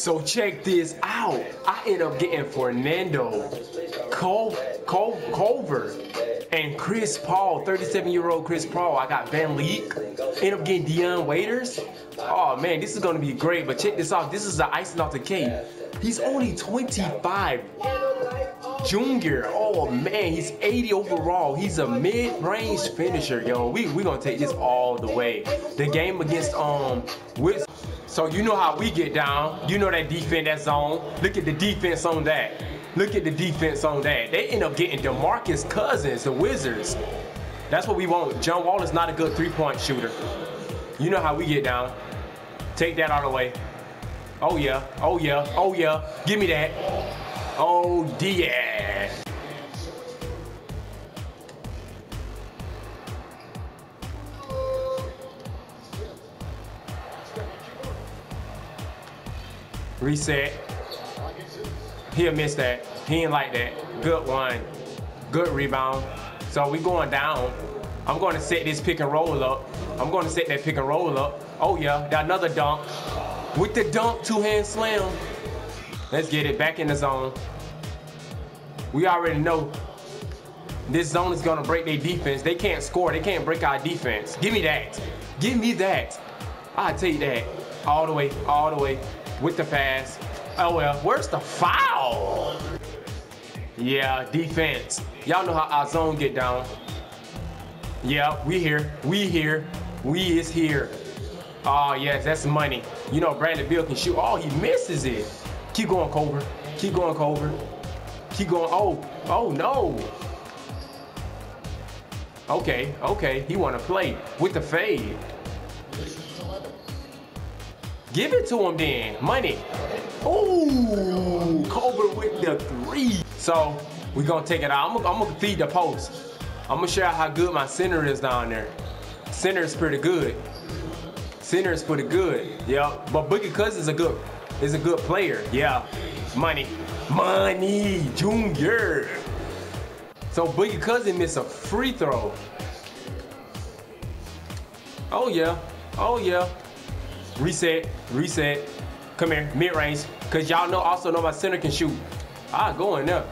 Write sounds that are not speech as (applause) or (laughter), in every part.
So check this out. I end up getting Fernando, Col- Col- Culver, and Chris Paul, 37-year-old Chris Paul. I got VanVleet. End up getting Dion Waiters. Oh man, this is gonna be great. But check this out. This is the icing off the cake. He's only 25. Junior, oh man, he's 80 overall. He's a mid-range finisher, yo. We we gonna take this all the way. The game against um with so you know how we get down. You know that defense that zone. Look at the defense on that. Look at the defense on that. They end up getting DeMarcus Cousins, the Wizards. That's what we want. John Wall is not a good three-point shooter. You know how we get down. Take that out of the way. Oh yeah, oh yeah, oh yeah. Give me that. Oh yeah. Reset. He'll miss that. He ain't like that. Good one. Good rebound. So we going down. I'm going to set this pick and roll up. I'm going to set that pick and roll up. Oh yeah, got another dunk. With the dunk, two-hand slam. Let's get it back in the zone. We already know this zone is gonna break their defense. They can't score. They can't break our defense. Give me that. Give me that. I take that all the way, all the way with the pass. Oh well, where's the foul? Yeah, defense. Y'all know how our zone get down. Yeah, we here. We here. We is here. Oh yes, that's money. You know Brandon Beal can shoot. Oh, he misses it. Keep going, Culver. Keep going, Culver. Keep going. Oh, oh no. Okay, okay. He want to play with the fade. Give it to him then. Money. Ooh, Culver with the three. So we gonna take it out. I'm, I'm gonna feed the post. I'm gonna show you how good my center is down there. Center is pretty good. Center is pretty good. Yeah, but Boogie Cousins is a good is a good player. Yeah, money, money, Junior. So Boogie Cousin missed a free throw. Oh yeah, oh yeah. Reset, reset. Come here, mid range, cause y'all know also know my center can shoot. I going in there.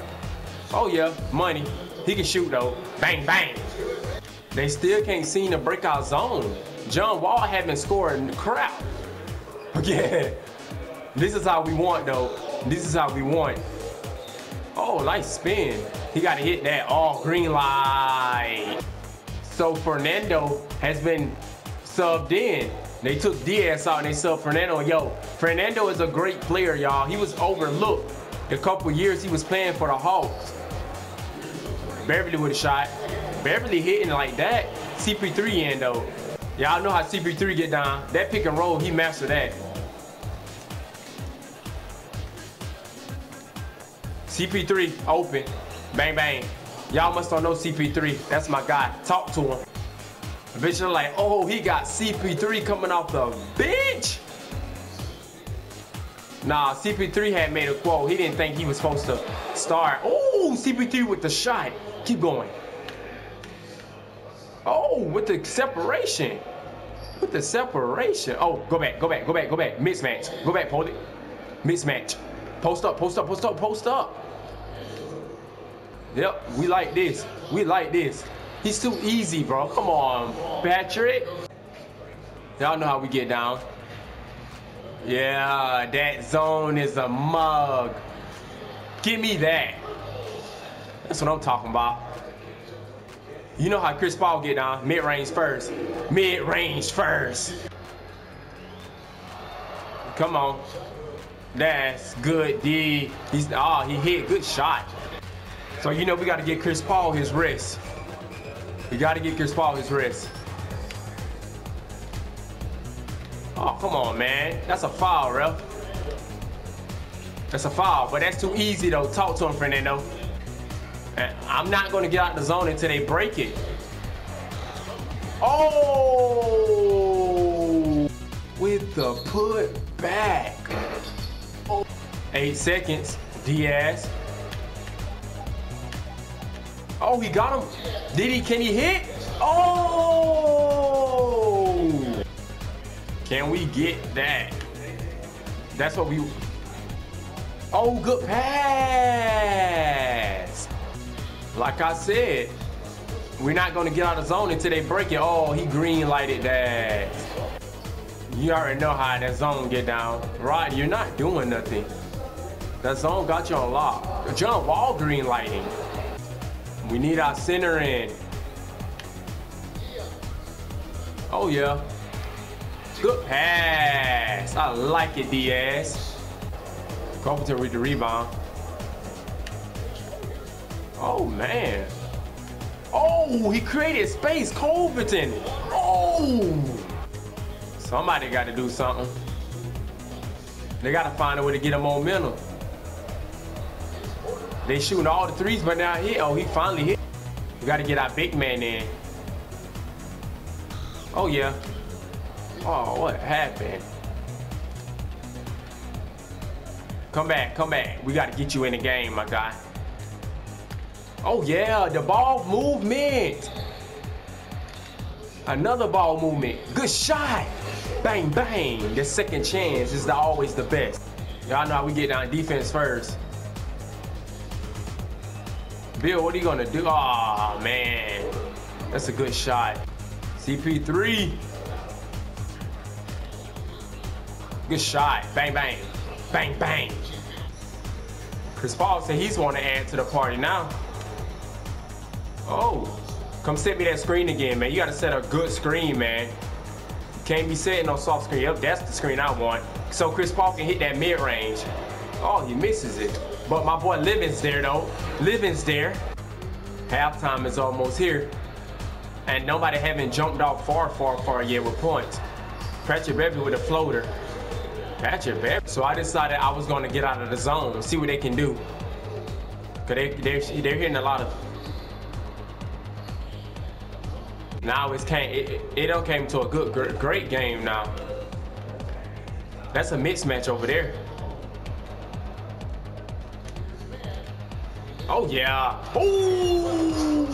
Oh yeah, money. He can shoot though. Bang bang. They still can't seem to break our zone. John Wall haven't scored crap. (laughs) Yeah. This is how we want though. This is how we want. Oh, nice spin. He got to hit that. Oh, green light. So Fernando has been subbed in. They took Diaz out and they subbed Fernando. Yo, Fernando is a great player, y'all. He was overlooked the couple years he was playing for the Hawks. Beverley with a shot. Beverley hitting like that. CP3 in though. Y'all know how CP3 get down. That pick and roll, he mastered that. CP3 open. Bang bang. Y'all must don't know CP3. That's my guy. Talk to him. Eventually like, oh, he got CP3 coming off the bench. Nah, CP3 had made a quote. He didn't think he was supposed to start. Oh, CP3 with the shot. Keep going. Oh, with the separation. With the separation. Oh, go back, go back, go back, go back. Mismatch. Go back, hold it. Mismatch. Post up, post up, post up, post up. Yep, we like this. We like this. He's too easy, bro. Come on, Patrick. Y'all know how we get down. Yeah, that zone is a mug. Give me that. That's what I'm talking about. You know how Chris Paul get down. Mid-range first. Mid-range first. Come on. That's good D. He's oh he hit good shot. So you know we gotta get Chris Paul his wrist. We gotta get Paul his wrist. Oh come on man. That's a foul, ref. That's a foul, but that's too easy though. Talk to him, Fernando. And I'm not gonna get out the zone until they break it. Oh with the put back. Oh. Eight seconds. Diaz. Oh, he got him. Did he? Can he hit? Oh! Can we get that? That's what we. Oh, good pass. Like I said, we're not going to get out of zone until they break it. Oh, he green lighted that. You already know how that zone get down. Right, you're not doing nothing. That zone got you on lock. John Wall green lighting. We need our center in. Oh yeah. Good pass. I like it, Diaz. Carpenter with the rebound. Oh man. Oh, he created space, Colverton. Oh. Somebody got to do something. They got to find a way to get a momentum. They shooting all the threes, but now he, oh, he finally hit. We got to get our big man in. Oh, yeah. Oh, what happened? Come back, come back. We got to get you in the game, my guy. Oh, yeah, the ball movement. Another ball movement. Good shot. Bang, bang. The second chance is the, always the best. Y'all know how we get on defense first. Beal, what are you gonna do? Oh man, that's a good shot. CP3. Good shot. Bang, bang. Bang, bang. Chris Paul said he's want to add to the party now. Oh, come set me that screen again, man. You gotta set a good screen, man. Can't be setting no soft screen. Yep, that's the screen I want. So Chris Paul can hit that mid-range. Oh, he misses it. But my boy Levins there though. Levins there. Halftime is almost here. And nobody haven't jumped off far, far, far yet with points. Patrick Beverley with a floater. Patrick Beverley. So I decided I was going to get out of the zone, and see what they can do. Cause they, they're, they're hitting a lot of. Now it's came, it, it don't came to a good, great game now. That's a mismatch over there. Oh yeah. Ooh!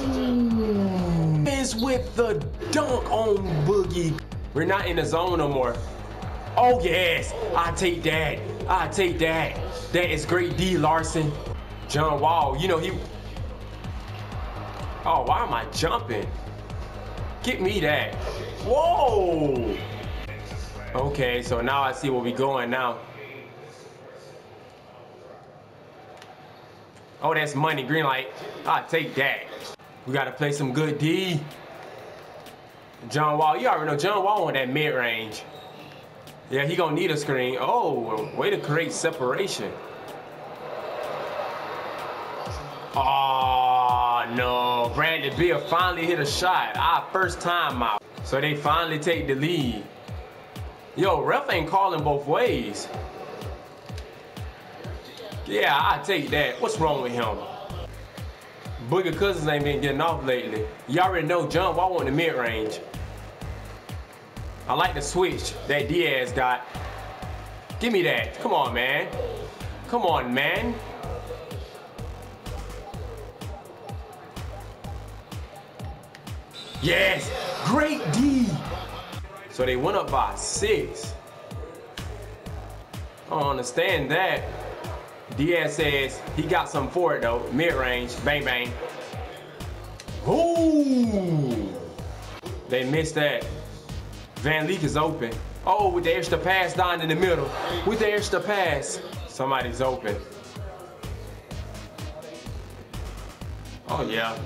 Is with the dunk on Boogie. We're not in the zone no more. Oh yes, I take that. I take that. That is great D Larson. John Wall, you know he. Oh, why am I jumping? Get me that. Whoa. Okay, so now I see where we're going now. Oh, that's money, green light. I'll take that. We gotta play some good D. John Wall, you already know John Wall on that mid-range. Yeah, he gonna need a screen. Oh, way to create separation. Oh, no. Brandon Beal finally hit a shot. Our first time out. So they finally take the lead. Yo, ref ain't calling both ways. Yeah, I take that. What's wrong with him? Boogie Cousins ain't been getting off lately. Y'all already know John Wall want the mid-range. I like the switch that Diaz got. Give me that. Come on, man. Come on, man. Yes, great D. So they went up by six. I don't understand that. Diaz says he got something for it though. Mid-range, bang bang. Ooh! They missed that. VanVleet is open. Oh, with the extra pass down in the middle. With the extra pass, somebody's open. Oh yeah.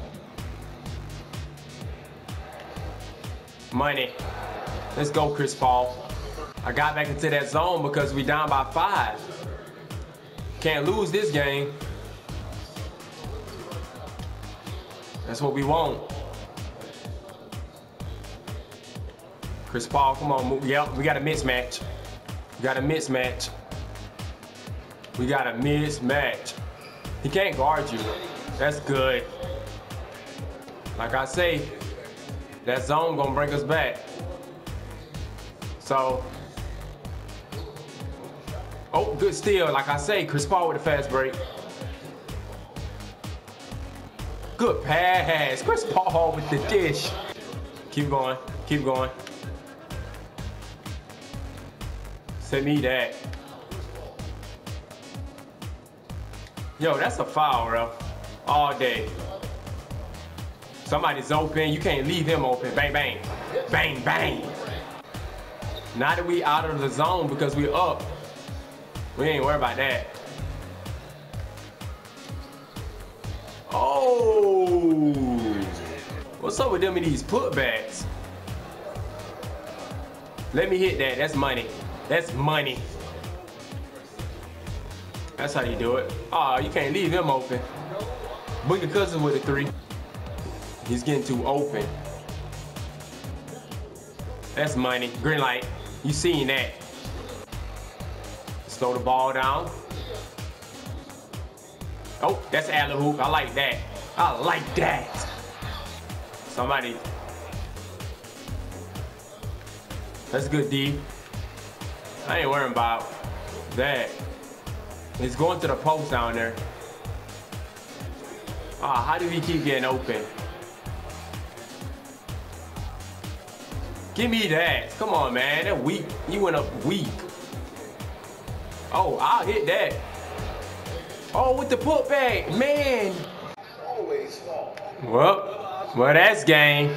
Money. Let's go, Chris Paul. I got back into that zone because we down by five. Can't lose this game. That's what we want. Chris Paul, come on, move. Yep, we got a mismatch. We got a mismatch. We got a mismatch. He can't guard you. That's good. Like I say, that zone gonna bring us back. So Oh, good steal. Like I say, Chris Paul with a fast break. Good pass. Chris Paul with the dish. Keep going. Keep going. Send me that. Yo, that's a foul, bro. All day. Somebody's open. You can't leave him open. Bang, bang. Bang, bang. Now that we out of the zone because we're up, we ain't worried about that. Oh. What's up with them in these putbacks? Let me hit that. That's money. That's money. That's how you do it. Oh, you can't leave him open. Boogie Cousins with a three. He's getting too open. That's money. Green light. You seen that. Slow the ball down. Oh, that's alley hoop. I like that. I like that. Somebody. That's good, D. I ain't worrying about that. He's going to the post down there. Ah, how do we keep getting open? Give me that. Come on, man. That weak. You went up weak. Oh, I'll hit that. Oh, with the putback, man. Always fall. Well, well, that's game.